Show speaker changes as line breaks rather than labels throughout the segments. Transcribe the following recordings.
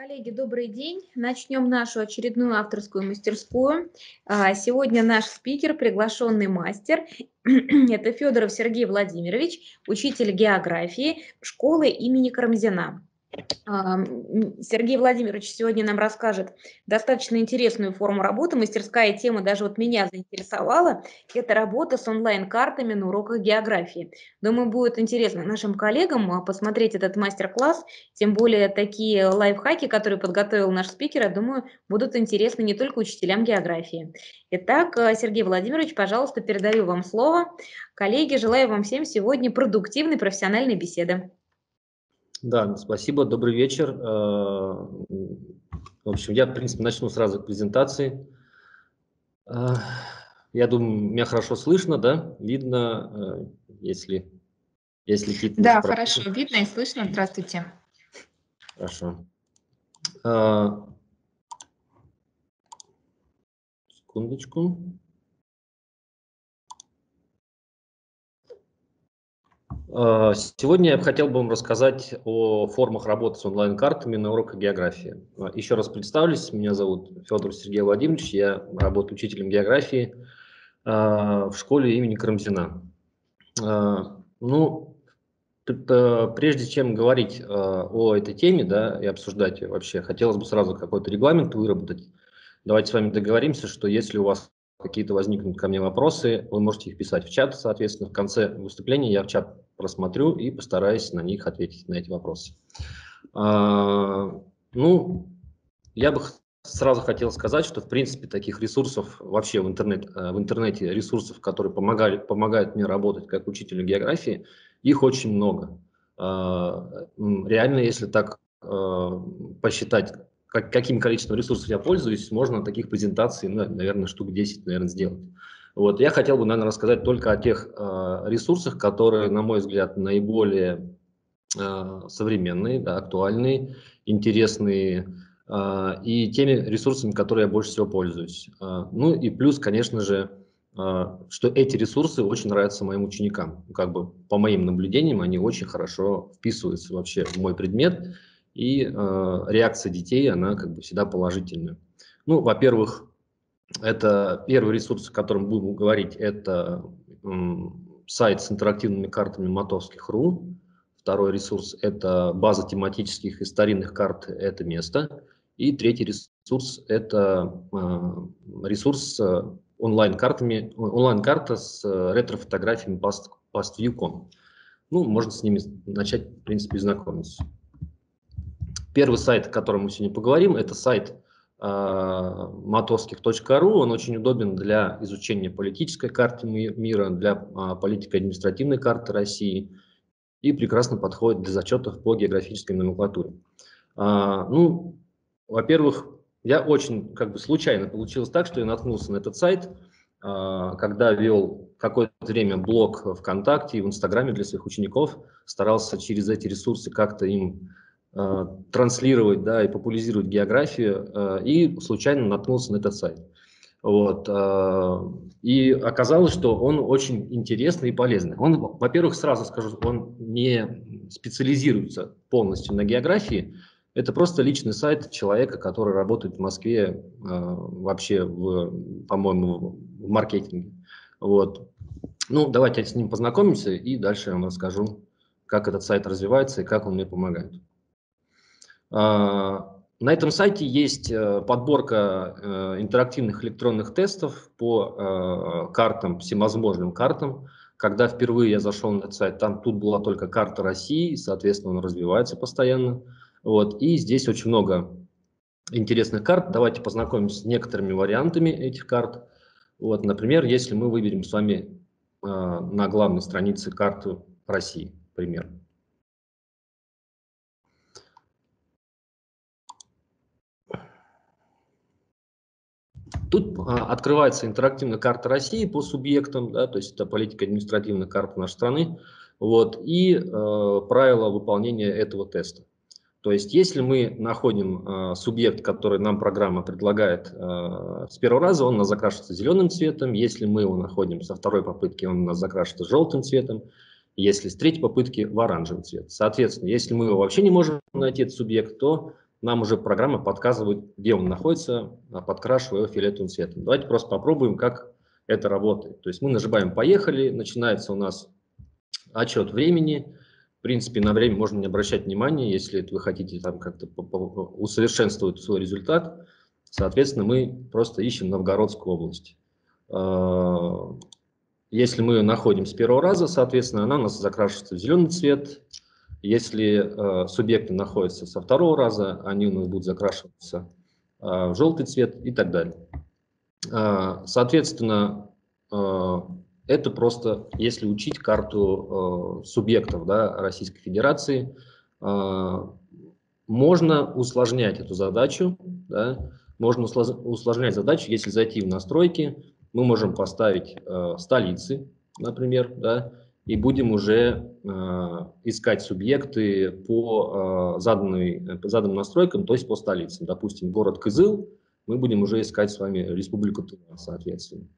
Коллеги, добрый день. Начнем нашу очередную авторскую мастерскую. А, сегодня наш спикер, приглашенный мастер, это Федоров Сергей Владимирович, учитель географии школы имени Карамзина. Сергей Владимирович сегодня нам расскажет достаточно интересную форму работы. Мастерская тема даже вот меня заинтересовала. Это работа с онлайн-картами на уроках географии. Думаю, будет интересно нашим коллегам а, посмотреть этот мастер-класс. Тем более такие лайфхаки, которые подготовил наш спикер, я думаю, будут интересны не только учителям географии. Итак, а, Сергей Владимирович, пожалуйста, передаю вам слово. Коллеги, желаю вам всем сегодня продуктивной профессиональной беседы.
Да, спасибо, добрый вечер. Э, в общем, я, в принципе, начну сразу с презентации. Э, я думаю, меня хорошо слышно, да? Видно, э, если, если
какие-то... Да, хорошо, видно и слышно. Здравствуйте.
Хорошо. Секундочку. Сегодня я хотел бы вам рассказать о формах работы с онлайн-картами на уроках географии. А, еще раз представлюсь, меня зовут Федор Сергей Владимирович, я работаю учителем географии а, в школе имени Карамзина. Ну, прежде чем говорить о этой теме да, и обсуждать ее вообще, хотелось бы сразу какой-то регламент выработать. Давайте с вами договоримся, что если у вас какие-то возникнут ко мне вопросы, вы можете их писать в чат, соответственно, в конце выступления я в чат просмотрю и постараюсь на них ответить, на эти вопросы. А, ну, я бы сразу хотел сказать, что в принципе таких ресурсов вообще в, интернет, э, в интернете, ресурсов, которые помогали, помогают мне работать как учителю географии, их очень много. А, реально, если так э, посчитать, как, каким количеством ресурсов я пользуюсь, можно таких презентаций, ну, наверное, штук 10, наверное, сделать. Вот, я хотел бы, наверное, рассказать только о тех э, ресурсах, которые, на мой взгляд, наиболее э, современные, да, актуальные, интересные, э, и теми ресурсами, которые я больше всего пользуюсь. Э, ну и плюс, конечно же, э, что эти ресурсы очень нравятся моим ученикам. Как бы по моим наблюдениям, они очень хорошо вписываются вообще в мой предмет, и э, реакция детей, она как бы всегда положительная. Ну, во-первых, это первый ресурс, о котором будем говорить, это сайт с интерактивными картами Мотовских.ру. Второй ресурс – это база тематических и старинных карт «Это место». И третий ресурс – это а, ресурс с онлайн-картами, онлайн-карта с ретро-фотографиями PastView.com. Ну, можно с ними начать, в принципе, знакомиться. Первый сайт, о котором мы сегодня поговорим, это сайт матовских.ру. Он очень удобен для изучения политической карты мира, для а, политико-административной карты России и прекрасно подходит для зачетов по географической номенклатуре. А, ну, во-первых, я очень как бы случайно получилось так, что я наткнулся на этот сайт, когда вел какое-то время блог ВКонтакте и в Инстаграме для своих учеников, старался через эти ресурсы как-то им Э, транслировать да, и популяризировать географию, э, и случайно наткнулся на этот сайт. Вот. Э, и оказалось, что он очень интересный и полезный. Он, во-первых, сразу скажу, он не специализируется полностью на географии. Это просто личный сайт человека, который работает в Москве вообще, в, по-моему, в маркетинге. Вот. Ну, давайте с ним познакомимся, и дальше я вам расскажу, как этот сайт развивается и как он мне помогает. А, на этом сайте есть э, подборка э, интерактивных электронных тестов по э, картам, всевозможным картам. Когда впервые я зашел на этот сайт, там тут была только карта России, соответственно, он развивается постоянно. Вот. И здесь очень много интересных карт. Давайте познакомимся с некоторыми вариантами этих карт. Вот, например, если мы выберем с вами на главной странице карту России, пример. Тут а, открывается интерактивная карта России по субъектам, да, то есть это политика административная карта нашей страны, вот, и э, правила выполнения этого теста. То есть если мы находим э, субъект, который нам программа предлагает э, с первого раза, он у нас закрашивается зеленым цветом, если мы его находим со второй попытки, он у нас закрашивается желтым цветом, если с третьей попытки в оранжевый цвет. Соответственно, если мы его вообще не можем найти, этот субъект, то нам уже программа подсказывает, где он находится, а, подкрашивая его фиолетовым цветом. Давайте просто попробуем, как это работает. То есть мы нажимаем «Поехали», начинается у нас отчет времени. В принципе, на время можно не обращать внимания, если вы хотите там как-то усовершенствовать свой результат. Соответственно, мы просто ищем Новгородскую область. А, если мы ее находим с первого раза, соответственно, она у нас закрашивается в зеленый цвет. Если э, субъекты находятся со второго раза, они у нас будут закрашиваться э, в желтый цвет и так далее. Э, соответственно, э, это просто, если учить карту э, субъектов да, Российской Федерации, э, можно усложнять эту задачу, да, можно усложнять задачу, если зайти в настройки, мы можем поставить э, столицы, например, да, и будем уже э, искать субъекты по, э, заданной, по заданным настройкам, то есть по столицам. Допустим, город Кызыл, мы будем уже искать с вами Республику Тыва, соответственно.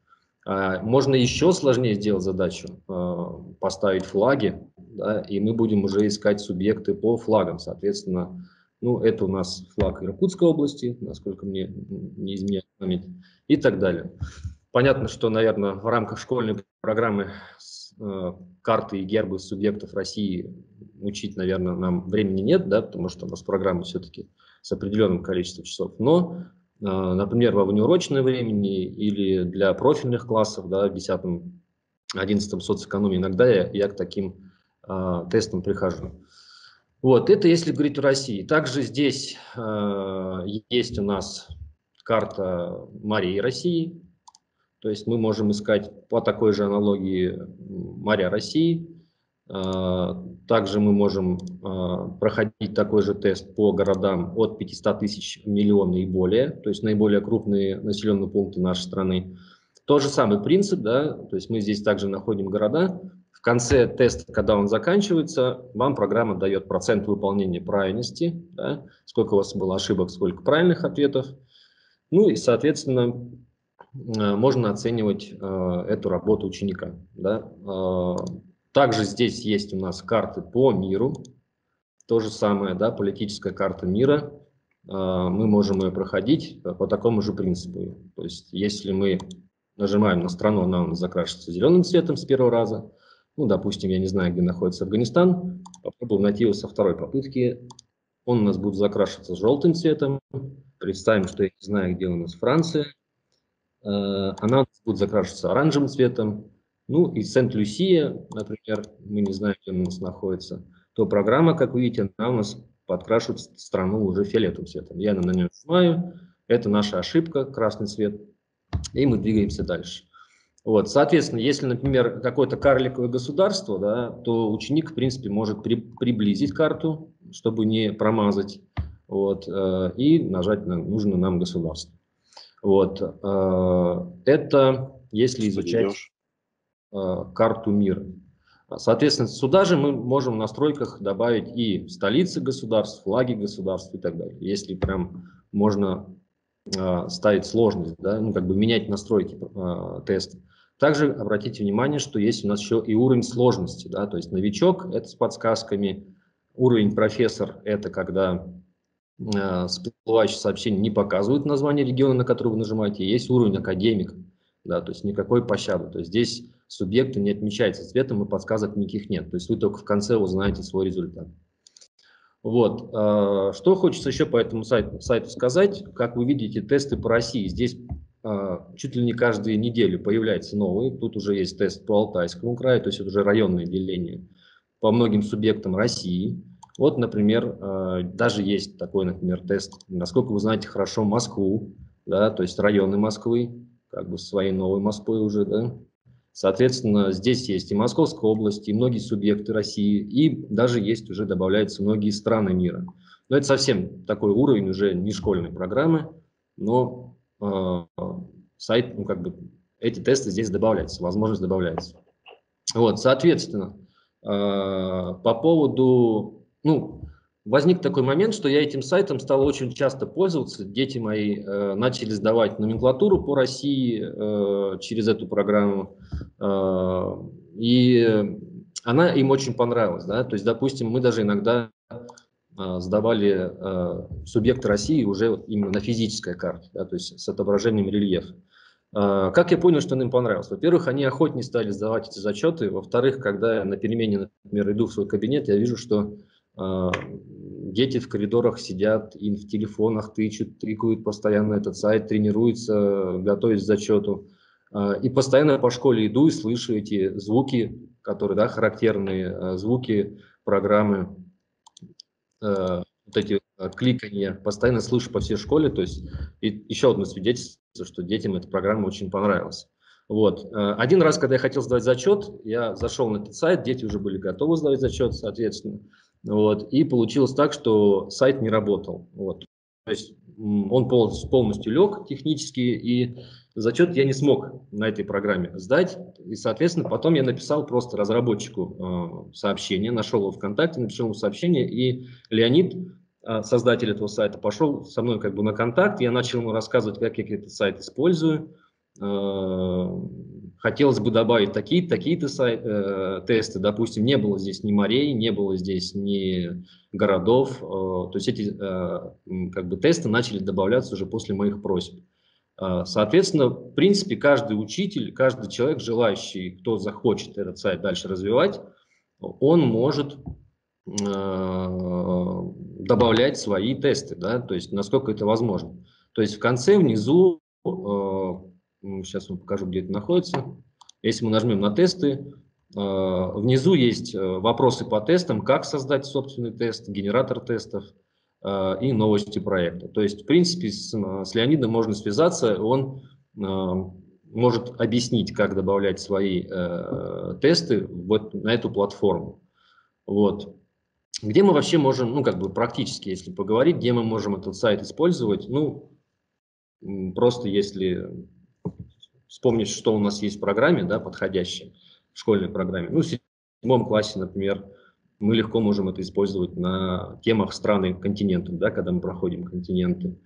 А, можно еще сложнее сделать задачу, э, поставить флаги, да, и мы будем уже искать субъекты по флагам, соответственно. Ну, это у нас флаг Иркутской области, насколько мне не изменяет память, и так далее. Понятно, что, наверное, в рамках школьной программы э, карты и гербы субъектов России учить, наверное, нам времени нет, да, потому что у нас программа все-таки с определенным количеством часов. Но, э, например, во внеурочное времени или для профильных классов, да, в 10-11 соцэкономии, иногда я, я к таким э, тестам прихожу. Вот, это если говорить о России. Также здесь э, есть у нас карта морей России, то есть мы можем искать по такой же аналогии моря России. А, также мы можем а, проходить такой же тест по городам от 500 тысяч миллиона и более, то есть наиболее крупные населенные пункты нашей страны. Тот же самый принцип, да, то есть мы здесь также находим города. В конце теста, когда он заканчивается, вам программа дает процент выполнения правильности, да, сколько у вас было ошибок, сколько правильных ответов. Ну и, соответственно, можно оценивать э, эту работу ученика. Да? Э, также здесь есть у нас карты по миру. То же самое, да, политическая карта мира. Мы можем ее проходить по такому же принципу. То есть, если мы нажимаем на страну, она у нас закрашивается зеленым цветом с первого раза. Ну, допустим, я не знаю, где находится Афганистан. Попробуем найти его со второй попытки. Он у нас будет закрашиваться желтым цветом. Представим, что я не знаю, где у нас Франция. Э, она будет закрашиваться оранжевым цветом. Ну и Сент-Люсия, например, мы не знаем, где она у нас находится, то программа, как вы видите, она у нас подкрашивает страну уже фиолетовым цветом. Я на нее нажимаю, это наша ошибка, красный цвет, и мы двигаемся дальше. Вот, соответственно, если, например, какое-то карликовое государство, да, то ученик, в принципе, может при, приблизить карту, чтобы не промазать, вот, э, и нажать на нужное нам государство. Вот. Э, это если изучать э, карту мира. Соответственно, сюда же мы можем в настройках добавить и столицы государств, флаги государств и так далее. Если прям можно э, ставить сложность, да, ну, как бы менять настройки теста. Также обратите внимание, что есть у нас еще и уровень сложности. Да, то есть новичок – это с подсказками, уровень профессор – это когда э, всплывающие сообщения не показывают название региона, на который вы нажимаете, есть уровень академик, да, то есть никакой пощады. То есть здесь субъекты не отмечаются цветом и подсказок никаких нет. То есть вы только в конце узнаете свой результат. Вот. Э, что хочется еще по этому сайту, сайту сказать. Как вы видите, тесты по России. Здесь э, чуть ли не каждую неделю появляется новый. Тут уже есть тест по Алтайскому краю, то есть это уже районное деление по многим субъектам России. Вот, например, э, даже есть такой, например, тест, насколько вы знаете хорошо Москву, да, то есть районы Москвы, как бы своей новой Москвой уже, да. Соответственно, здесь есть и Московская область, и многие субъекты России, и даже есть уже добавляются многие страны мира. Но это совсем такой уровень уже не школьной программы, но э, сайт, ну как бы эти тесты здесь добавляются, возможность добавляется. Вот, соответственно, э, по поводу ну, возник такой момент, что я этим сайтом стал очень часто пользоваться. Дети мои э, начали сдавать номенклатуру по России э, через эту программу. Э, и она им очень понравилась. Да? То есть, допустим, мы даже иногда э, сдавали э, субъекты России уже именно на физической карте, да, то есть с отображением рельефа. Э, как я понял, что им понравилось? Во-первых, они охотнее стали сдавать эти зачеты. Во-вторых, когда я на перемене, например, иду в свой кабинет, я вижу, что дети в коридорах сидят, им в телефонах тычут, тыкают постоянно этот сайт, тренируются, готовятся к зачету. Э, и постоянно по школе иду и слышу эти звуки, которые да, характерные, э, звуки программы, вот эти кликания, постоянно слышу по всей школе. То есть и еще одно свидетельство, что детям эта программа очень понравилась. Вот. Один раз, когда я хотел сдать зачет, я зашел на этот сайт, дети уже были готовы сдавать зачет, соответственно. Вот, и получилось так, что сайт не работал. Вот. То есть он полностью, полностью лег технически, и зачет я не смог на этой программе сдать. И, соответственно, потом я написал просто разработчику э, сообщение, нашел его ВКонтакте, написал ему сообщение, и Леонид, э, создатель этого сайта, пошел со мной как бы на контакт, я начал ему рассказывать, как я этот сайт использую, Хотелось бы добавить такие-то такие э, тесты, допустим, не было здесь ни морей, не было здесь ни городов, э, то есть эти э, как бы тесты начали добавляться уже после моих просьб. Э, соответственно, в принципе, каждый учитель, каждый человек, желающий, кто захочет этот сайт дальше развивать, он может э, добавлять свои тесты, да, то есть насколько это возможно. То есть в конце внизу э, Сейчас вам покажу, где это находится. Если мы нажмем на тесты, э, внизу есть э, вопросы по тестам, как создать собственный тест, генератор тестов э, и новости проекта. То есть, в принципе, с, с Леонидом можно связаться, он может объяснить, как добавлять свои тесты вот на эту платформу. Вот. Где мы вообще можем, ну, как бы практически, если поговорить, где мы можем этот сайт использовать, ну, просто если вспомнить, что у нас есть в программе, да, подходящей, в школьной программе. Ну, в седьмом классе, например, мы легко можем это использовать на темах страны континентов, да, когда мы проходим континенты.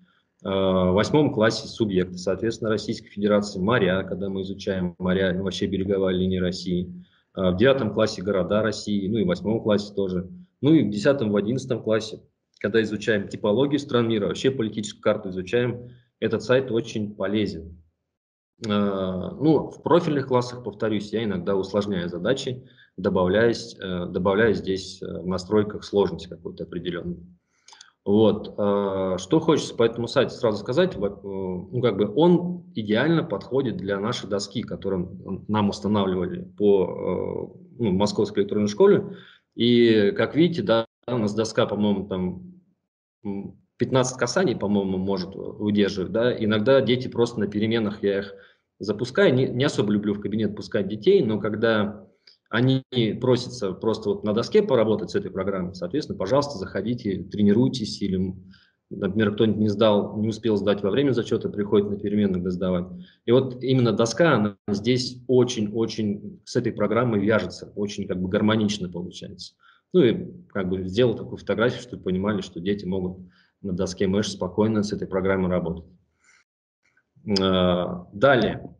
А, в восьмом классе субъекты, соответственно, Российской Федерации, моря, когда мы изучаем моря, ну, вообще береговая линия России. А, в девятом классе города России, ну и в восьмом классе тоже. Ну и в десятом, в одиннадцатом классе, когда изучаем типологию стран мира, вообще политическую карту изучаем, этот сайт очень полезен. Э, ну, в профильных классах, повторюсь, я иногда усложняю задачи, добавляя, э, добавляя здесь э, в настройках сложность какую-то определенную. Вот. Что хочется по этому сайту сразу сказать, ну, как бы он идеально подходит для нашей доски, которую нам устанавливали по ну, Московской электронной школе. И, как видите, да, у нас доска, по-моему, там 15 касаний, по-моему, может выдерживать. Да? Иногда дети просто на переменах, я их запускаю, не, не особо люблю в кабинет пускать детей, но когда они просятся просто вот на доске поработать с этой программой, соответственно, пожалуйста, заходите, тренируйтесь, или, например, кто-нибудь не сдал, не успел сдать во время зачета, приходит на переменных досдавать. И вот именно доска, она здесь очень-очень с этой программой вяжется, очень как бы гармонично получается. Ну и как бы сделал такую фотографию, чтобы понимали, что дети могут на доске Mesh спокойно с этой программой работать. А, далее,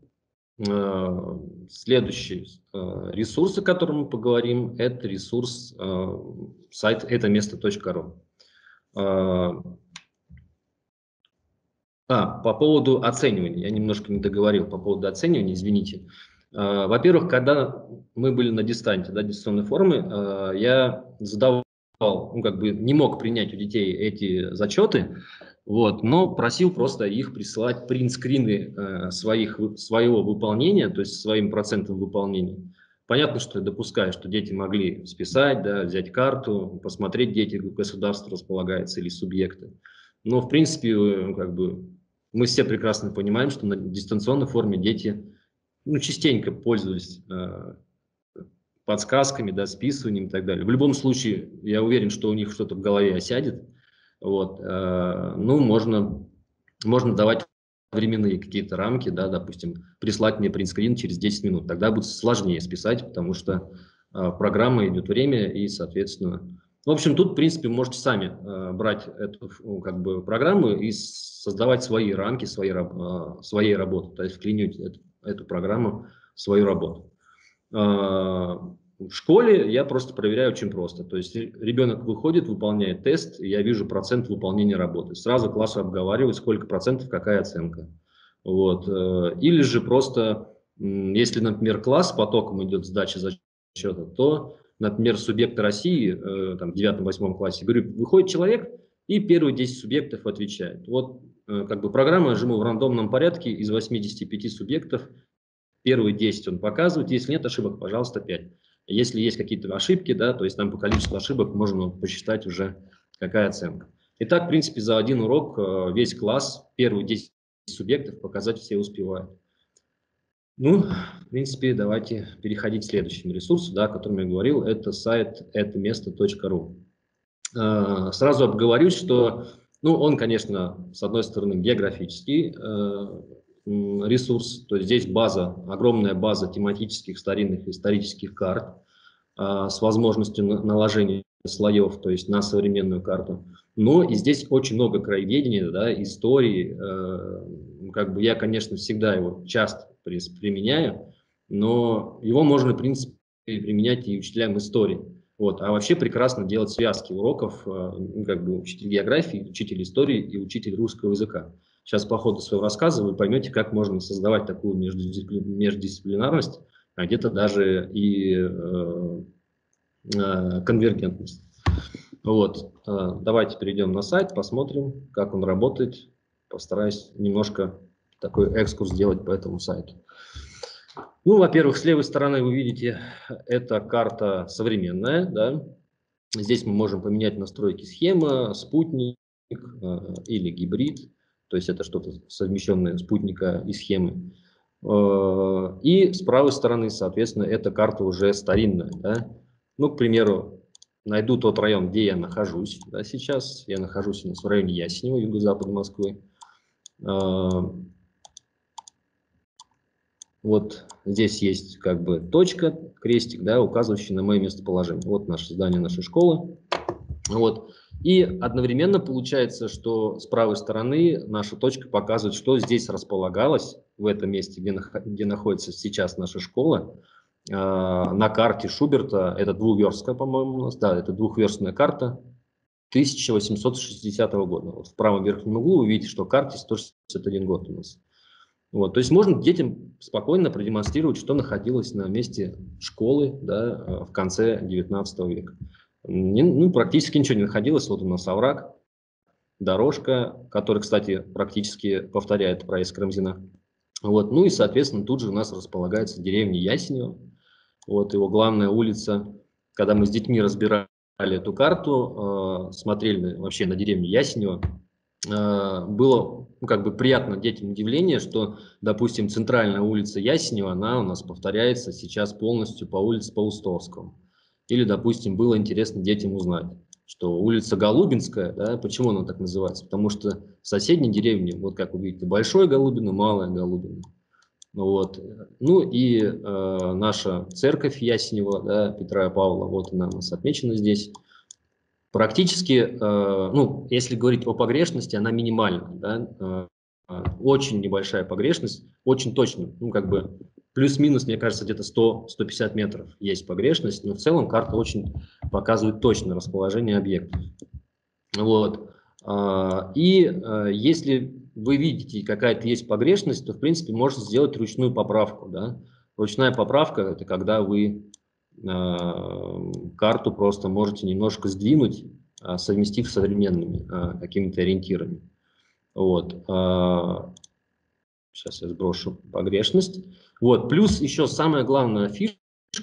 а, следующий а, ресурс, о котором мы поговорим, это ресурс сайт это место.ру. А, по поводу оценивания, я немножко не договорил по поводу оценивания, извините. Во-первых, когда мы были на дистанте, да, дистанционной формы, я задавал ну, как бы не мог принять у детей эти зачеты, вот, но просил просто их присылать принт-скрины э, своих, своего выполнения, то есть своим процентом выполнения. Понятно, что я допускаю, что дети могли списать, да, взять карту, посмотреть, дети государства располагаются или субъекты. Но, в принципе, э, как бы, мы все прекрасно понимаем, что на дистанционной форме дети ну, частенько пользовались э, подсказками, да, списыванием и так далее. В любом случае, я уверен, что у них что-то в голове осядет. Вот, э, ну, можно, можно давать временные какие-то рамки, да, допустим, прислать мне принтскрин через 10 минут. Тогда будет сложнее списать, потому что э, программа идет время и, соответственно... В общем, тут, в принципе, можете сами э, брать эту ну, как бы, программу и создавать свои рамки своей, э, своей работы, то есть вклинивать эту, эту программу в свою работу. А, в школе я просто проверяю очень просто. То есть ребенок выходит, выполняет тест, и я вижу процент выполнения работы. Сразу классу обговариваю, сколько процентов, какая оценка. Вот. Э, или же просто, если, например, класс потоком идет сдача зачета, то, например, субъекты России, э, там, в 9-8 классе, говорю, выходит человек, и первые 10 субъектов отвечают. Вот э, как бы программа жму в рандомном порядке из 85 субъектов, первые 10 он показывает, если нет ошибок, пожалуйста, 5. Если есть какие-то ошибки, да, то есть там по количеству ошибок можно посчитать уже, какая оценка. Итак, в принципе, за один урок э, весь класс, первые 10 субъектов показать все успевают. Ну, в принципе, давайте переходить к следующему ресурсу, да, о котором я говорил. Это сайт этоместо.ру. Э, сразу обговорюсь, что ну, он, конечно, с одной стороны, географический э, ресурс, то есть здесь база, огромная база тематических старинных исторических карт а, с возможностью наложения слоев, то есть на современную карту. Но и здесь очень много краеведения, да, истории. Э, как бы я, конечно, всегда его часто применяю, но его можно, в принципе, применять и учителям истории. Вот. А вообще прекрасно делать связки уроков, э, как бы учитель географии, учитель истории и учитель русского языка. Сейчас по ходу своего рассказа вы поймете, как можно создавать такую междисциплинарность, а где-то даже и э, э, конвергентность. Вот. Э, давайте перейдем на сайт, посмотрим, как он работает. Постараюсь немножко такой экскурс сделать по этому сайту. Ну, во-первых, с левой стороны вы видите, это карта современная. Да? Здесь мы можем поменять настройки схемы, спутник э, или гибрид то есть это что-то совмещенное спутника и схемы. Э, и с правой стороны, соответственно, эта карта уже старинная. Да? Ну, к примеру, найду тот район, где я нахожусь да, сейчас. Я нахожусь в районе Ясенева, юго-запада Москвы. Э, вот здесь есть как бы точка, крестик, да, указывающий на мое местоположение. Вот наше здание нашей школы. Вот. И одновременно получается, что с правой стороны наша точка показывает, что здесь располагалось, в этом месте, где, где находится сейчас наша школа. Э, на карте Шуберта, это двухверстка, по-моему, у нас, да, это двухверстная карта 1860 года. Вот в правом верхнем углу вы видите, что карте 161 год у нас. Вот, то есть можно детям спокойно продемонстрировать, что находилось на месте школы да, в конце 19 века. Не, ну, практически ничего не находилось. Вот у нас овраг, дорожка, которая, кстати, практически повторяет проезд Крымзина. Вот. Ну и, соответственно, тут же у нас располагается деревня Ясенева. Вот его главная улица. Когда мы с детьми разбирали эту карту, э, смотрели вообще на деревню Ясенева, э, было ну, как бы приятно детям удивление, что, допустим, центральная улица Ясенева, она у нас повторяется сейчас полностью по улице Паустовского. Или, допустим, было интересно детям узнать, что улица Голубинская, да, почему она так называется? Потому что в соседней деревне, вот как вы видите, Большое Голубино, Малое Голубино. Вот. Ну и э, наша церковь Ясенева, да, Петра и Павла, вот она у нас отмечена здесь. Практически, э, ну, если говорить о погрешности, она минимальна. Да? Э, очень небольшая погрешность, очень точно, ну, как бы Плюс-минус, мне кажется, где-то 100-150 метров есть погрешность, но в целом карта очень показывает точно расположение объектов. Вот. А, и а, если вы видите, какая-то есть погрешность, то, в принципе, можно сделать ручную поправку. Да? Ручная поправка – это когда вы а, карту просто можете немножко сдвинуть, совместив с современными какими-то ориентирами. Вот. Сейчас я сброшу погрешность. Вот. Плюс еще самая главная фишка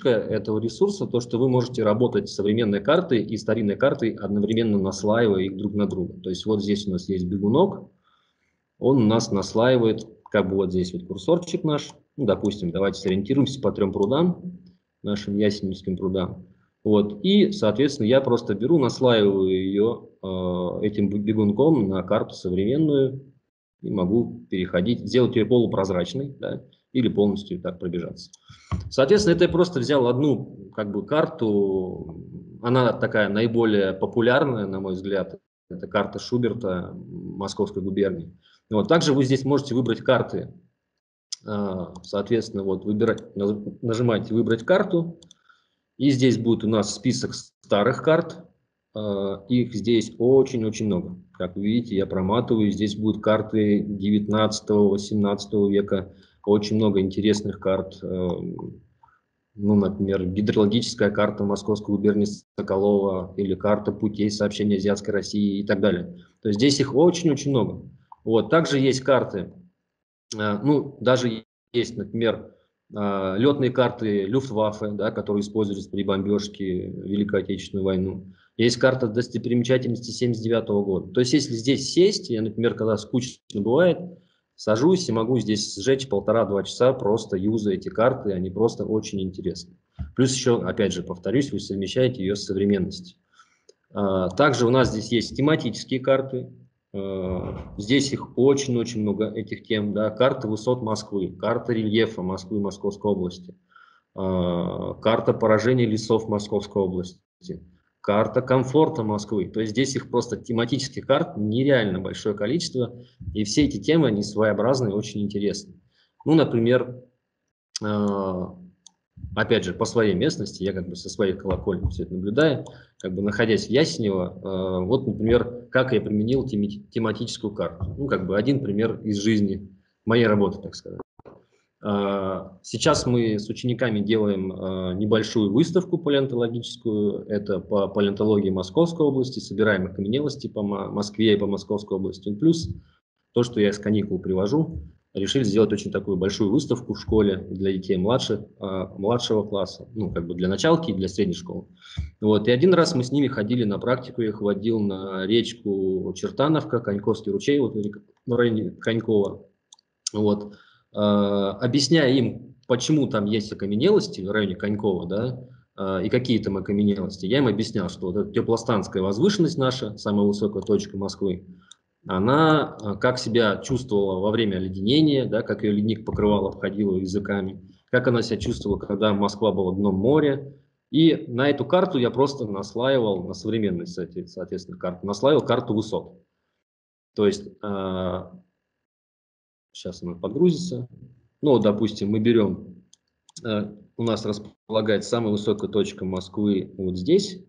этого ресурса, то, что вы можете работать с современной картой и старинной картой, одновременно наслаивая их друг на друга. То есть вот здесь у нас есть бегунок, он у нас наслаивает, как бы вот здесь вот курсорчик наш, ну, допустим, давайте сориентируемся по трем прудам, нашим ясеневским прудам. Вот. И, соответственно, я просто беру, наслаиваю ее э, этим бегунком на карту современную и могу переходить, сделать ее полупрозрачной, да, или полностью так пробежаться. Соответственно, это я просто взял одну как бы карту, она такая наиболее популярная, на мой взгляд, это карта Шуберта Московской губернии. Вот. Также вы здесь можете выбрать карты, а, соответственно, вот выбирать, нажимаете «Выбрать карту», И здесь будет у нас список старых карт. Их здесь очень-очень много. Как вы видите, я проматываю. Здесь будут карты 19-18 века. Очень много интересных карт ну, например, гидрологическая карта Московской губернии Соколова или карта путей сообщения Азиатской России и так далее. То есть здесь их очень-очень много. Вот. Также есть карты, э, ну, даже есть, например, э, летные карты Люфтваффе, да, которые использовались при бомбежке Великой Отечественной войны. Есть карта достопримечательности 79 года. То есть если здесь сесть, я, например, когда скучно бывает, Сажусь и могу здесь сжечь полтора-два часа, просто юзая эти карты, они просто очень интересны. Плюс еще, опять же, повторюсь, вы совмещаете ее с современностью. А, также у нас здесь есть тематические карты. А, здесь их очень-очень много, этих тем. Да. Карта высот Москвы, карта рельефа Москвы и Московской области, а, карта поражения лесов Московской области, карта комфорта Москвы. То есть здесь их просто тематических карт нереально большое количество, и все эти темы, они своеобразные, очень интересные. Ну, например, э, опять же, по своей местности, я как бы со своей колокольни все это наблюдаю, как бы находясь в Ясенево, э, вот, например, как я применил тематическую карту. Ну, как бы один пример из жизни моей работы, так сказать. А, сейчас мы с учениками делаем а, небольшую выставку палеонтологическую. Это по палеонтологии Московской области, собираем окаменелости по Москве и по Московской области. Плюс то, что я с каникул привожу, решили сделать очень такую большую выставку в школе для детей младше, а, младшего класса, ну, как бы для началки и для средней школы. Вот, и один раз мы с ними ходили на практику, я их водил на речку Чертановка, Коньковский ручей, вот в районе Конькова. Вот. Э, объясняя им, почему там есть окаменелости в районе Конькова, да, э, и какие там окаменелости, я им объяснял, что вот эта теплостанская возвышенность наша, самая высокая точка Москвы, она э, как себя чувствовала во время оледенения, да, как ее ледник покрывал, обходил языками, как она себя чувствовала, когда Москва была дном моря. И на эту карту я просто наслаивал, на современной, соответственно, карту, наслаивал карту высот. То есть Сейчас она подгрузится. Ну, допустим, мы берем, э, у нас располагается самая высокая точка Москвы вот здесь,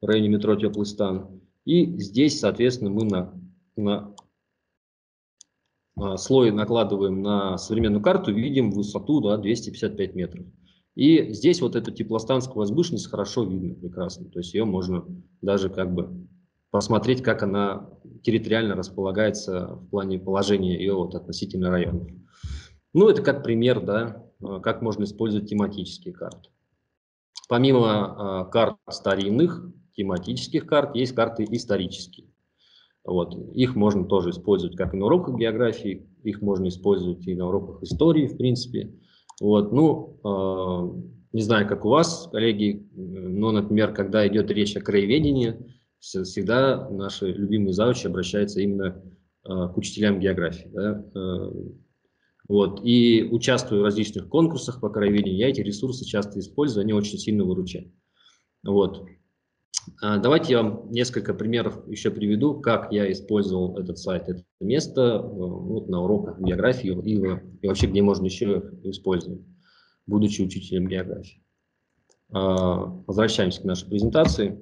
в районе метро Теплый стан. И здесь, соответственно, мы на, на слой накладываем на современную карту, видим высоту да, 255 метров. И здесь вот эту теплостанскую возвышенность хорошо видно, прекрасно. То есть ее можно даже как бы посмотреть, как она территориально располагается в плане положения ее вот относительно районов. Ну, это как пример, да, э, как можно использовать тематические карты. Помимо э, карт старинных, тематических карт, есть карты исторические. Вот. Их можно тоже использовать как и на уроках географии, их можно использовать и на уроках истории, в принципе. Вот. Ну, э, не знаю, как у вас, коллеги, но, например, когда идет речь о краеведении, всегда наши любимые завучи обращаются именно э, к учителям географии. Да? Э, вот. И участвую в различных конкурсах по краеведению, я эти ресурсы часто использую, они очень сильно выручают. Вот. А давайте я вам несколько примеров еще приведу, как я использовал этот сайт, это место э, вот, на уроках географии и, и вообще где можно еще использовать, будучи учителем географии. А, возвращаемся к нашей презентации.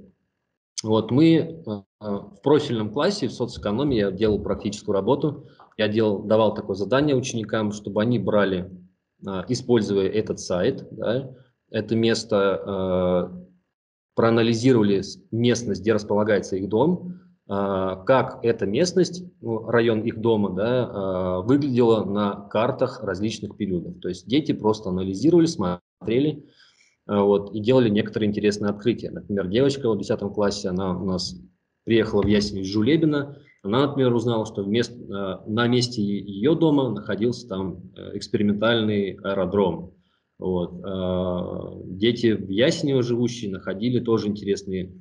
Вот мы э, в профильном классе, в соцэкономии, я делал практическую работу. Я делал, давал такое задание ученикам, чтобы они брали, э, используя этот сайт, да, это место, проанализировали местность, где располагается их дом, как эта местность, ну, район их дома, да, выглядела на картах различных периодов. То есть дети просто анализировали, смотрели, Э, вот, и делали некоторые интересные открытия. Например, девочка в 10 классе, она у нас приехала в Ясень из Жулебина, она, например, узнала, что вместо, на месте ее дома находился там э, экспериментальный аэродром. Вот. Дети в Ясенево живущие находили тоже интересные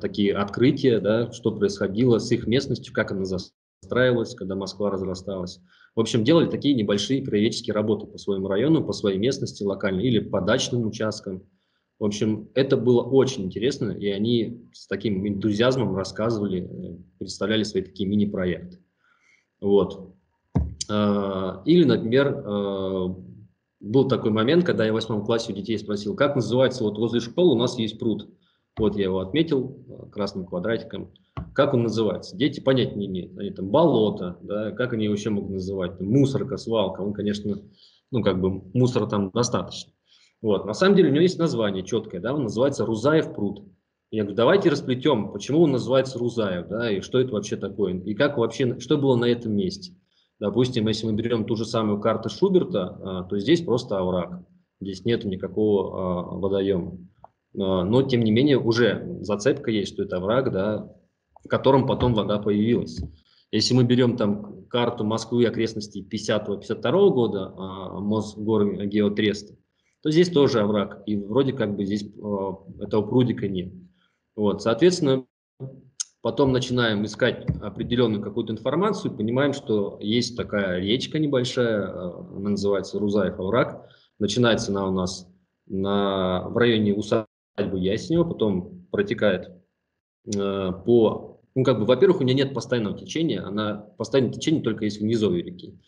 такие открытия, да, что происходило с их местностью, как она застраивалась, когда Москва разрасталась. В общем, делали такие небольшие краеведческие работы по своему району, по своей местности локальной или по дачным участкам. В общем, это было очень интересно, и они с таким энтузиазмом рассказывали, э, представляли свои такие мини-проекты. Вот. Или, например, был такой момент, когда я в восьмом классе у детей спросил, как называется, вот возле школы у нас есть пруд. Вот я его отметил э, красным квадратиком. Как он называется? Дети понять не имеют. Они там болото, да, как они его еще могут называть? Там, мусорка, свалка. Он, конечно, ну как бы мусора там достаточно. Вот. На самом деле у него есть название четкое, да, он называется Рузаев пруд. Я говорю, давайте расплетем, почему он называется Рузаев, да, и что это вообще такое, и как вообще, что было на этом месте. Допустим, если мы берем ту же самую карту Шуберта, а, то здесь просто овраг, здесь нет никакого а, водоема. А, но, тем не менее, уже зацепка есть, что это овраг, да, в котором потом вода появилась. Если мы берем там карту Москвы и окрестностей 50-52 года, Мосгор Геотреста, то здесь тоже овраг. И вроде как бы здесь этого прудика нет. Вот, соответственно, потом начинаем искать определенную какую-то информацию, понимаем, что есть такая речка небольшая, э, она называется Рузаев овраг. Начинается она у нас на, в районе усадьбы Яснева, потом протекает э, по... Ну, как бы, во-первых, у нее нет постоянного течения, она постоянное течение только есть в низовье реки.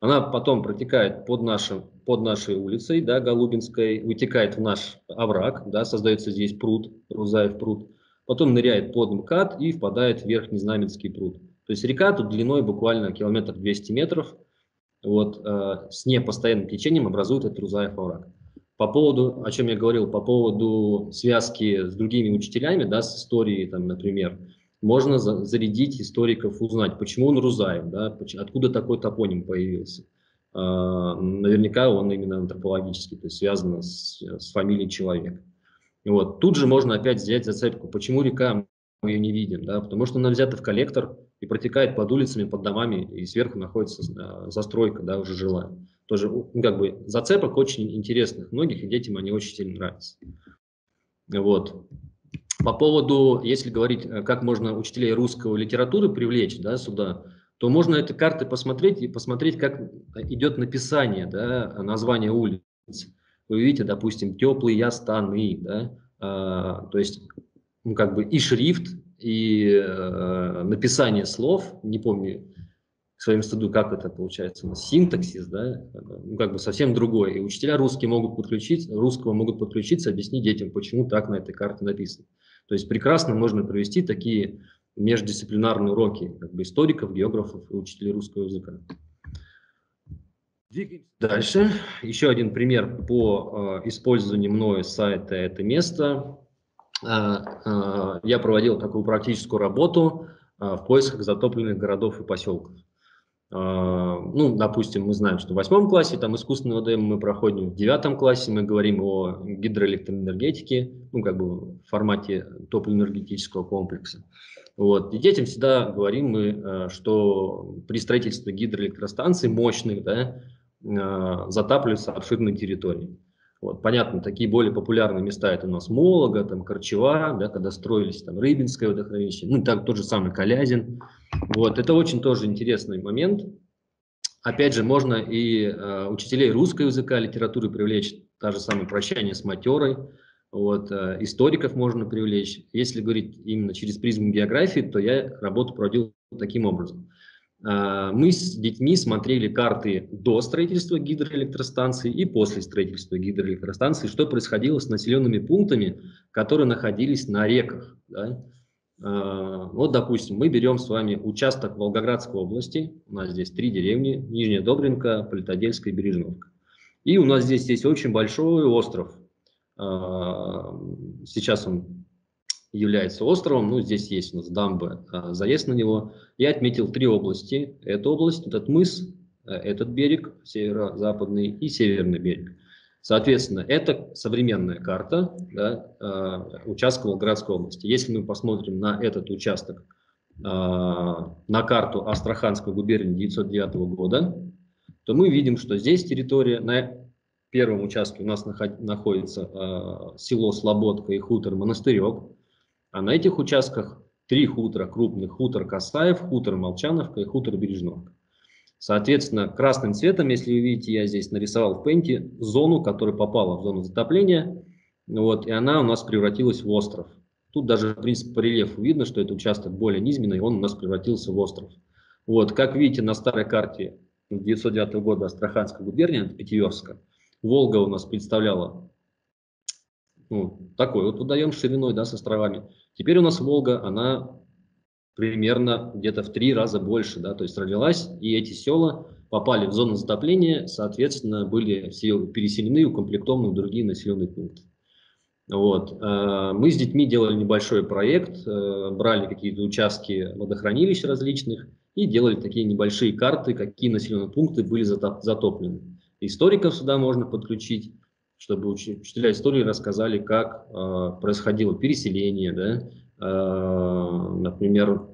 Она потом протекает под, нашим, под нашей улицей, да, Голубинской, вытекает в наш овраг, да, создается здесь пруд, Рузаев пруд, потом ныряет под МКАД и впадает в Верхний Знаменский пруд. То есть река тут длиной буквально километр 200 метров, вот, э, с непостоянным течением образует этот Рузаев овраг. По поводу, о чем я говорил, по поводу связки с другими учителями, да, с историей, там, например, можно за, зарядить историков, узнать, почему он Рузаев, да, откуда такой топоним появился. А, наверняка он именно антропологический, то есть связан с, с фамилией человека. Вот. Тут же можно опять взять зацепку, почему река мы ее не видим, да, потому что она взята в коллектор и протекает под улицами, под домами, и сверху находится а, застройка, да, уже жилая. Тоже, ну, как бы, зацепок очень интересных многих, и детям они очень сильно нравятся. Вот. По поводу, если говорить, э, как можно учителей русского литературы привлечь да, сюда, то можно эти карты посмотреть и посмотреть, как идет написание да, названия улиц. Вы видите, допустим, теплый ястаны, да, а, то есть ну, как бы и шрифт, и э, написание слов, не помню к своему стыду, как это получается, синтаксис, да, ну, как бы совсем другой. И учителя русские могут подключить, русского могут подключиться, объяснить детям, почему так на этой карте написано. То есть прекрасно можно провести такие междисциплинарные уроки как бы историков, географов и учителей русского языка. Дальше. Еще один пример по э, использованию мною сайта «Это место». Э, э, я проводил такую практическую работу в поисках затопленных городов и поселков. Ну, допустим, мы знаем, что в восьмом классе там искусственный ОДМ мы проходим, в девятом классе мы говорим о гидроэлектроэнергетике, ну, как бы в формате топливно-энергетического комплекса. Вот. И детям всегда говорим мы, что при строительстве гидроэлектростанций мощных, да, затапливаются обширные территории. Вот, понятно, такие более популярные места это у нас Молога, там Корчева, да, когда строились там Рыбинское водохранилище, ну так тот же самый Калязин. Вот, это очень тоже интересный момент. Опять же, можно и э, учителей русского языка, литературы привлечь, та же самое прощание с матерой, вот, э, историков можно привлечь. Если говорить именно через призму географии, то я работу проводил таким образом. А, мы с детьми смотрели карты до строительства гидроэлектростанции и после строительства гидроэлектростанции, что происходило с населенными пунктами, которые находились на реках. Да? А, вот, допустим, мы берем с вами участок Волгоградской области, у нас здесь три деревни, Нижняя Добринка, Политодельская и Бережновка. И у нас здесь есть очень большой остров. А, сейчас он является островом. Ну, здесь есть у нас дамба, а, заезд на него. Я отметил три области. Эта область, этот мыс, э, этот берег, северо-западный и северный берег. Соответственно, это современная карта да, э, участка Волгоградской области. Если мы посмотрим на этот участок, на карту Астраханской губернии 1909 года, то мы видим, что здесь территория, на первом участке у нас находится село Слободка и хутор Монастырек. А на этих участках три хутора крупных. Хутор Касаев, хутор Молчановка и хутор Бережновка. Соответственно, красным цветом, если вы видите, я здесь нарисовал в пенте зону, которая попала в зону затопления. Вот, и она у нас превратилась в остров. Тут даже, в принципе, по рельефу видно, что это участок более низменный, и он у нас превратился в остров. Вот, как видите на старой карте 909 года Астраханской губернии, это Пятиверска, Волга у нас представляла ну, такой вот водоем шириной, да, с островами. Теперь у нас Волга, она примерно где-то в три раза больше, да, то есть родилась, и эти села попали в зону затопления, соответственно, были все переселены, укомплектованы в другие населенные пункты. Вот. Э, мы с детьми делали небольшой проект, э, брали какие-то участки водохранилищ различных и делали такие небольшие карты, какие населенные пункты были затоплены. Историков сюда можно подключить, чтобы учителя истории рассказали, как э, происходило переселение, да, например,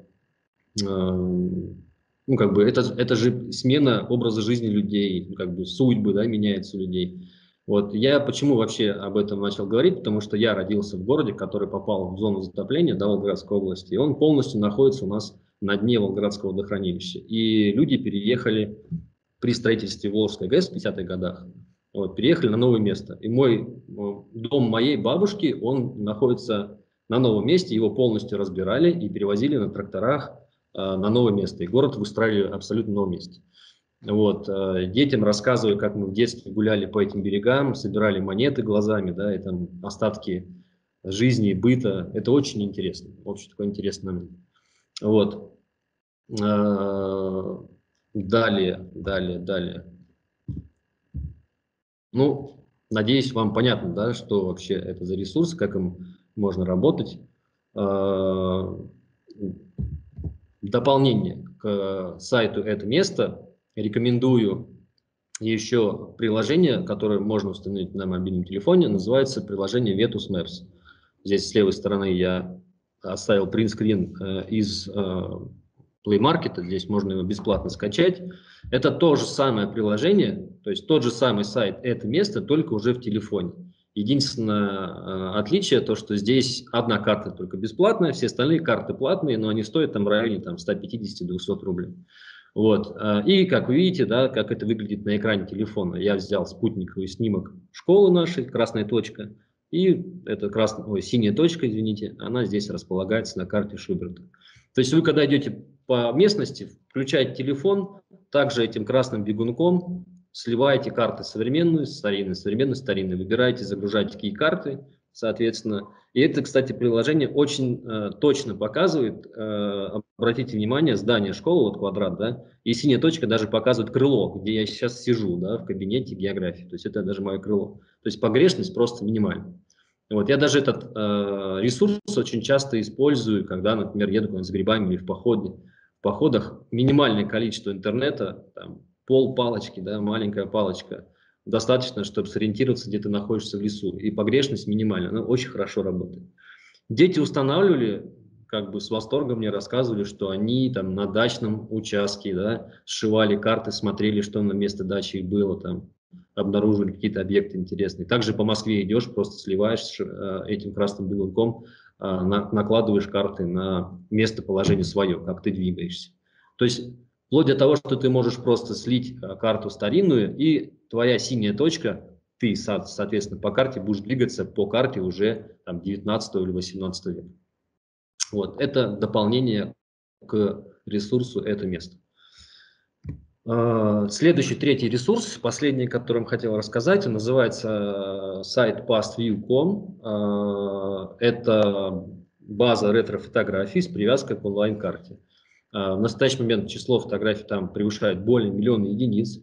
ну, как бы это, это же смена образа жизни людей, ну, как бы судьбы, да, меняются людей. Вот я почему вообще об этом начал говорить, потому что я родился в городе, который попал в зону затопления, да, Волгоградской области, и он полностью находится у нас на дне Волгоградского водохранилища. И люди переехали при строительстве Волжской ГЭС в 50-х годах, вот, переехали на новое место. И мой дом моей бабушки, он находится на новом месте, его полностью разбирали и перевозили на тракторах э, на новое место. И город выстраивали абсолютно новом месте. Вот, э, детям рассказываю, как мы в детстве гуляли по этим берегам, собирали монеты глазами, да, и там остатки жизни, быта. Это очень интересно, очень такой интересный момент. Вот. Э, далее, далее, далее. Ну, надеюсь, вам понятно, да, что вообще это за ресурс, как им можно работать. Э, дополнение к сайту это место рекомендую еще приложение, которое можно установить на мобильном телефоне, называется приложение Vetus Maps. Здесь с левой стороны я оставил принтскрин э, из э, Play Market, здесь можно его бесплатно скачать. Это то же самое приложение, то есть тот же самый сайт, это место, только уже в телефоне. Единственное э, отличие то, что здесь одна карта только бесплатная, все остальные карты платные, но они стоят там в районе там, 150-200 рублей. Вот. Э, и как вы видите, да, как это выглядит на экране телефона. Я взял спутниковый снимок школы нашей, красная точка, и эта красная, ой, синяя точка, извините, она здесь располагается на карте Шуберта. То есть вы, когда идете по местности, включаете телефон, также этим красным бегунком сливаете карты современную, старинную, современную, старинную, выбираете, загружаете какие карты, соответственно. И это, кстати, приложение очень э, точно показывает, э, обратите внимание, здание школы, вот квадрат, да, и синяя точка даже показывает крыло, где я сейчас сижу, да, в кабинете географии, то есть это даже мое крыло. То есть погрешность просто минимальна. Вот я даже этот э, ресурс очень часто использую, когда, например, еду с грибами или в походе. В походах минимальное количество интернета, там, пол палочки, да, маленькая палочка, достаточно, чтобы сориентироваться, где ты находишься в лесу. И погрешность минимальна, она очень хорошо работает. Дети устанавливали, как бы с восторгом мне рассказывали, что они там на дачном участке, да, сшивали карты, смотрели, что на место дачи было там, обнаружили какие-то объекты интересные. Также по Москве идешь, просто сливаешь э, этим красным бегунком, э, на, накладываешь карты на местоположение свое, как ты двигаешься. То есть вплоть до того, что ты можешь просто слить э, карту старинную, и твоя синяя точка, ты, соответственно, по карте будешь двигаться по карте уже там, 19 или 18 века. Вот, это дополнение к ресурсу это место. А, следующий, третий ресурс, последний, о котором хотел рассказать, называется э, сайт pastview.com. А, это база ретро-фотографий с привязкой к онлайн-карте. В настоящий момент число фотографий там превышает более миллиона единиц.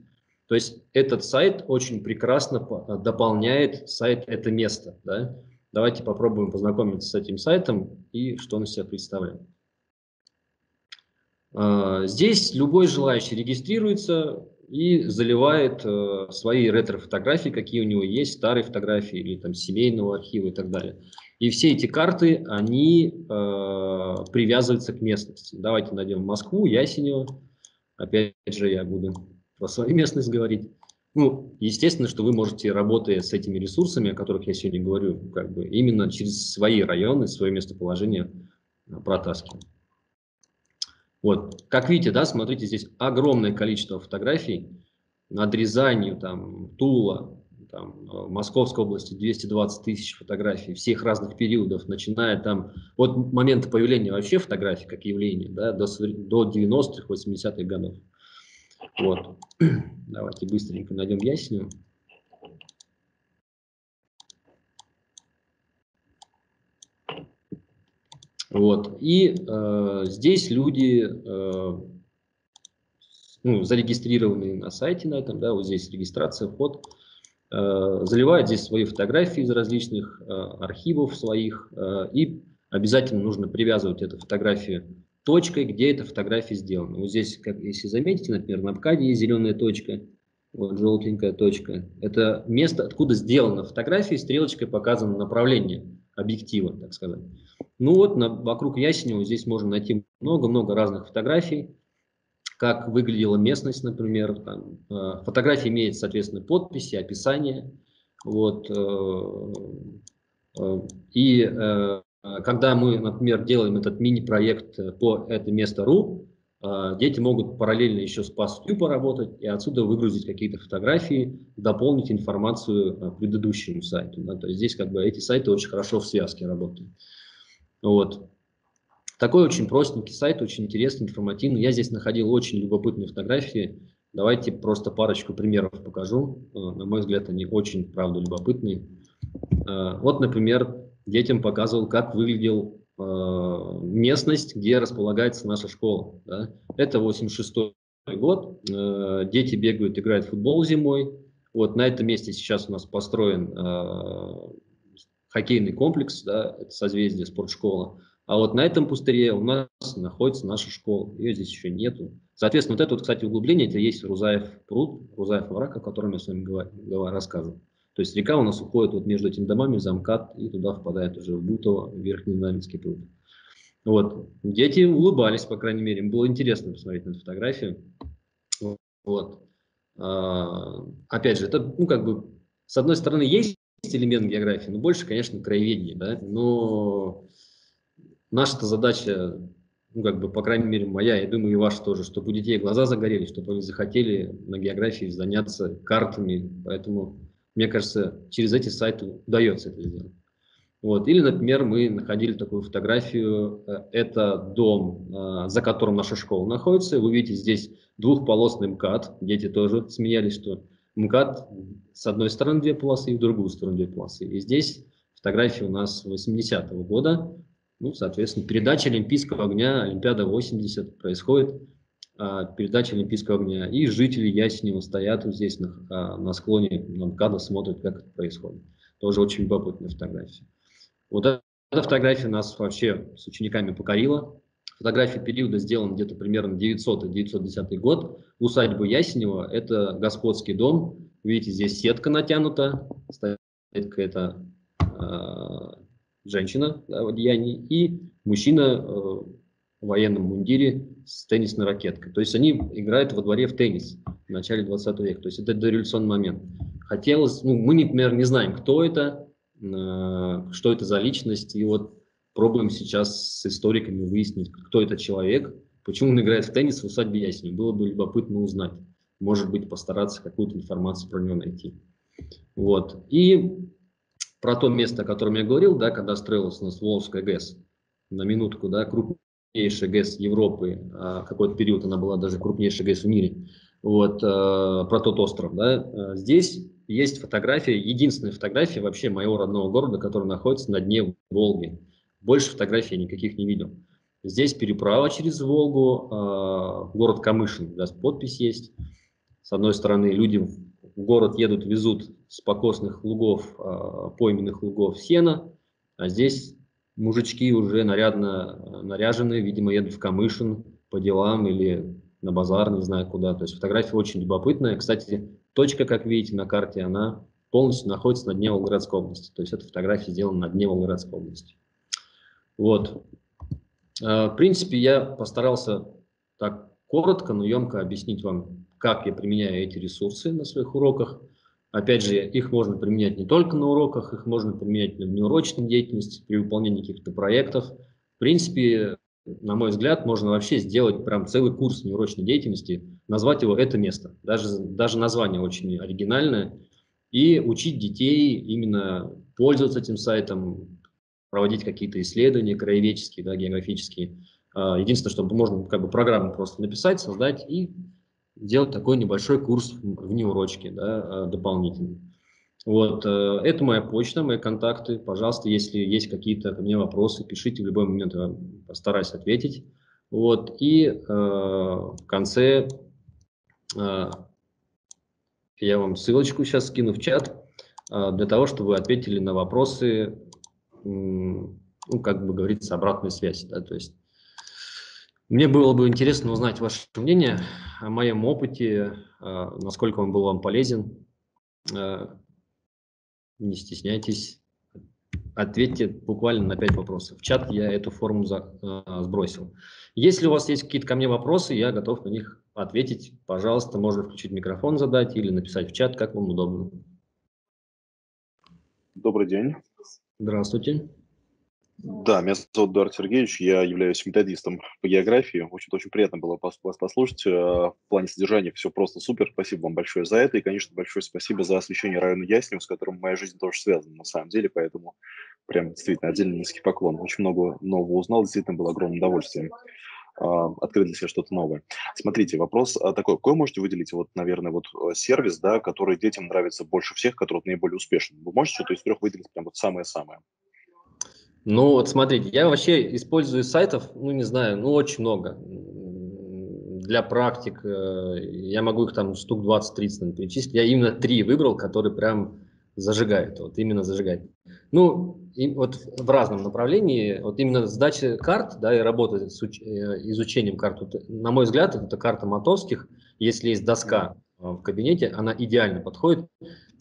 То есть этот сайт очень прекрасно дополняет сайт «Это место». Да? Давайте попробуем познакомиться с этим сайтом и что он из себя представляет. А, здесь любой желающий регистрируется и заливает э, свои ретро-фотографии, какие у него есть, старые фотографии или там семейного архива и так далее. И все эти карты, они э, привязываются к местности. Давайте найдем Москву, Ясенево. Опять же, я буду про свою местность говорить. Ну, естественно, что вы можете, работая с этими ресурсами, о которых я сегодня говорю, как бы именно через свои районы, свое местоположение протаскивать. Вот, как видите, да, смотрите, здесь огромное количество фотографий над Рязанью, там, Тула, там, в Московской области 220 тысяч фотографий всех разных периодов, начиная там от момента появления вообще фотографий как явления, да, до, до 90-х, 80-х годов. Вот. Давайте быстренько найдем ясню. Вот. И э, здесь люди э, ну, зарегистрированы на сайте на этом, да, вот здесь регистрация, вход, э, заливают здесь свои фотографии из различных э, архивов своих, э, и обязательно нужно привязывать эту фотографию точкой, где эта фотография сделана. Вот здесь, как если заметите, например, на ПКАДе есть зеленая точка, вот желтенькая точка. Это место, откуда сделана фотография, стрелочкой показано направление объектива, так сказать. Ну вот, на, вокруг Ясенева здесь можно найти много-много разных фотографий, как выглядела местность, например. Там, э, фотография имеет, соответственно, подписи, описание. Вот, э, э, и э, когда мы, например, делаем этот мини-проект по это место.ру, э, дети могут параллельно еще с PassView поработать и отсюда выгрузить какие-то фотографии, дополнить информацию к предыдущему сайту. Да? То есть здесь как бы эти сайты очень хорошо в связке работают. Вот. Такой очень простенький сайт, очень интересный, информативный. Я здесь находил очень любопытные фотографии. Давайте просто парочку примеров покажу. Э, на мой взгляд, они очень, правда, любопытные. Вот, например, детям показывал, как выглядел местность, где располагается наша школа. Да? Это 86 год. Дети бегают, играют в футбол зимой. Вот на этом месте сейчас у нас построен хоккейный комплекс, да, это созвездие спортшкола. А вот на этом пустыре у нас находится наша школа. Ее здесь еще нету. Соответственно, вот это вот, кстати, углубление, это есть Рузаев пруд, Рузаев овраг, о котором я с вами говор, говор, рассказывал. То есть река у нас уходит вот между этими домами, замкат, и туда впадает уже в Бутово, Верхний Навинский пруд. Вот. Дети улыбались, по крайней мере. Им было интересно посмотреть на эту фотографию. Вот. А, опять же, это, ну, как бы, с одной стороны, есть элемент географии, но больше, конечно, краеведение, да, но наша задача, ну, как бы, по крайней мере, моя, я думаю, и ваша тоже, чтобы у детей глаза загорелись, чтобы они захотели на географии заняться картами, поэтому, мне кажется, через эти сайты удается это сделать. Вот. Или, например, мы находили такую фотографию, э, это дом, э, за которым наша школа находится, вы видите здесь двухполосный МКАД, дети тоже смеялись, что МКАД с одной стороны две полосы и в другую сторону две полосы. И здесь фотография у нас 80-го года. Ну, соответственно, передача Олимпийского огня, Олимпиада 80 происходит, а, передача Олимпийского огня. И жители Ясенева стоят вот здесь на, а, на склоне МКАДа, смотрят, как это происходит. Тоже очень любопытная фотография. Вот эта фотография нас вообще с учениками покорила. Фотография периода сделана где-то примерно 900-910 год. Усадьба Ясенева – это господский дом. Видите, здесь сетка натянута, стоит какая-то э, женщина в одеянии и мужчина э, в военном мундире с теннисной ракеткой. То есть они играют во дворе в теннис в начале 20 века. То есть это дореволюционный момент. Хотелось, ну, мы, например, не знаем, кто это, э, что это за личность. И вот Пробуем сейчас с историками выяснить, кто этот человек, почему он играет в теннис в усадьбе Ясенева. Было бы любопытно узнать. Может быть, постараться какую-то информацию про него найти. Вот. И про то место, о котором я говорил, да, когда строилась у нас Волжская ГЭС, на минутку, да, крупнейшая ГЭС Европы, а какой-то период она была даже крупнейшая ГЭС в мире, вот, э, про тот остров, да, э, здесь есть фотография, единственная фотография вообще моего родного города, который находится на дне Волги. Больше фотографий я никаких не видел. Здесь переправа через Волгу, э, город Камышин, да, подпись есть. С одной стороны, люди в город едут, везут с покосных лугов, пойменных лугов сена, а здесь мужички уже нарядно наряжены, видимо, едут в Камышин по делам или на базар, не знаю куда. То есть фотография очень любопытная. Кстати, точка, как видите на карте, она полностью находится на дне Волгоградской области. То есть эта фотография сделана на дне Волгоградской области. Вот. А, в принципе, я постарался так коротко, но емко объяснить вам, как я применяю эти ресурсы на своих уроках. Опять же, их можно применять не только на уроках, их можно применять в неурочной деятельности, при выполнении каких-то проектов. В принципе, на мой взгляд, можно вообще сделать прям целый курс неурочной деятельности, назвать его «это место». Даже, даже название очень оригинальное. И учить детей именно пользоваться этим сайтом, проводить какие-то исследования краеведческие, да, географические. А, единственное, что можно как бы программу просто написать, создать и сделать такой небольшой курс в неурочке да, а, дополнительный. Вот, э, это моя почта, мои контакты. Пожалуйста, если есть какие-то ко мне вопросы, пишите в любой момент, я постараюсь ответить. Вот, и э, в конце э, я вам ссылочку сейчас скину в чат э, для того, чтобы вы ответили на вопросы, ну, как бы говорится, обратной связи. Да, то есть мне было бы интересно узнать ваше мнение о моем опыте, э, насколько он был вам полезен. Э, не стесняйтесь, ответьте буквально на 5 вопросов. В чат я эту форму за, э, сбросил. Если у вас есть какие-то ко мне вопросы, я готов на них ответить. Пожалуйста, можно включить микрофон, задать или написать в чат, как вам удобно.
Добрый день.
Здравствуйте.
Да, меня зовут Эдуард Сергеевич, я являюсь методистом по географии. Очень, очень приятно было вас послушать. Э, в плане содержания все просто супер. Спасибо вам большое за это. И, конечно, большое спасибо за освещение района Яснева, с которым моя жизнь тоже связана на самом деле. Поэтому прям действительно отдельный низкий поклон. Очень много нового узнал, действительно было огромным удовольствием а, открыть для себя что-то новое. Смотрите, вопрос а, такой, какой можете выделить, вот, наверное, вот э, сервис, да, который детям нравится больше всех, который вот наиболее успешен? Вы можете что-то из трех выделить прям вот самое-самое?
Ну, вот смотрите, я вообще использую сайтов, ну, не знаю, ну, очень много. Для практик э, я могу их там штук 20-30 перечислить. Я именно три выбрал, которые прям зажигают, вот именно зажигают. Ну, и вот в разном направлении, вот именно сдача карт, да, и работа с уч- э, изучением карт, вот, на мой взгляд, это карта Мотовских, если есть доска в кабинете, она идеально подходит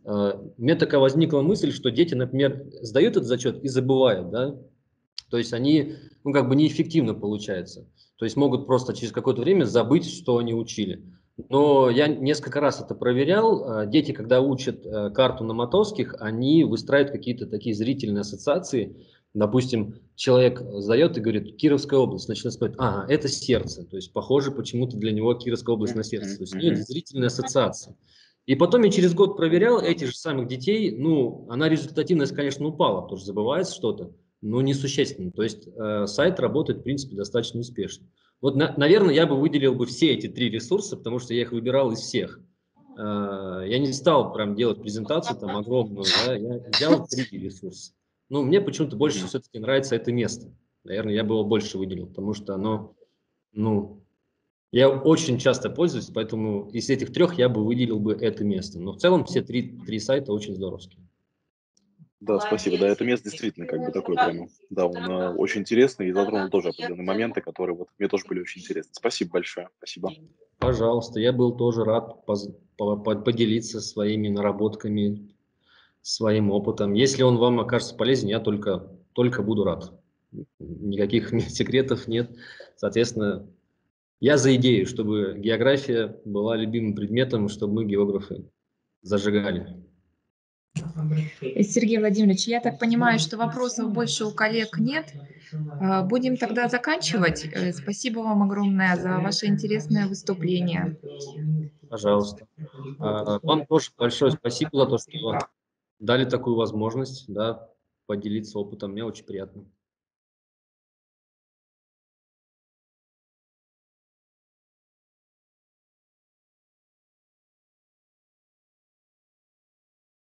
у меня такая возникла мысль, что дети, например, сдают этот зачет и забывают, да, то есть они, ну, как бы неэффективно получается, то есть могут просто через какое-то время забыть, что они учили. Но я несколько раз это проверял, а, дети, когда учат э, карту на Мотовских, они выстраивают какие-то такие зрительные ассоциации, допустим, человек сдает и говорит, Кировская область, начинает сказать, ага, это сердце, то есть похоже почему-то для него Кировская область на сердце, то есть нет зрительной ассоциации. И потом я через год проверял этих же самых детей, ну, она результативность, конечно, упала, потому что забывается что-то, но несущественно. То есть э, сайт работает, в принципе, достаточно успешно. Вот, на, наверное, я бы выделил бы все эти три ресурса, потому что я их выбирал из всех. Э, я не стал прям делать презентацию там огромную, да, я взял три ресурса. Ну, мне почему-то больше все-таки нравится это место. Наверное, я бы его больше выделил, потому что оно, ну, я очень часто пользуюсь, поэтому из этих трех я бы выделил бы это место. Но в целом все три, три сайта очень здоровские.
Да, спасибо. Да, это место действительно как бы такое прямо. Да, он э, очень интересный и затронул тоже определенные моменты, которые вот мне тоже были очень интересны. Спасибо большое. Спасибо.
Пожалуйста, я был тоже рад поз, по, по, поделиться своими наработками, своим опытом. Если он вам окажется полезен, я только, только буду рад. Никаких секретов нет. Соответственно, я за идею, чтобы география была любимым предметом, чтобы мы, географы, зажигали.
Сергей Владимирович, я так понимаю, что вопросов больше у коллег нет. А, будем тогда заканчивать. Э, спасибо вам огромное за ваше интересное выступление.
Пожалуйста. А, вам тоже большое спасибо за то, что дали такую возможность да, поделиться опытом. Мне очень приятно.